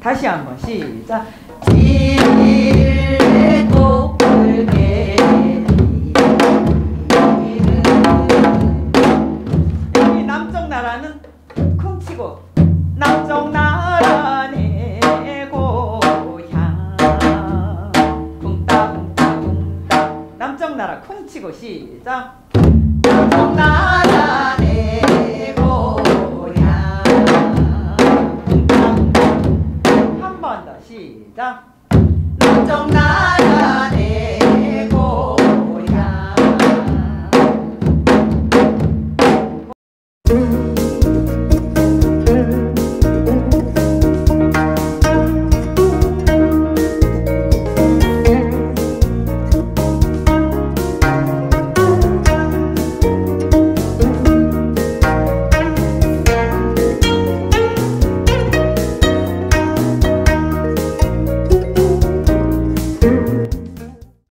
다시 한번 시작. 남쪽 나라는 쿵치고 남쪽 나 남쪽 나라 쿵치고 시작. 남쪽 나라 내 고향 쿵따 쿵따 한번 더 시작. 나라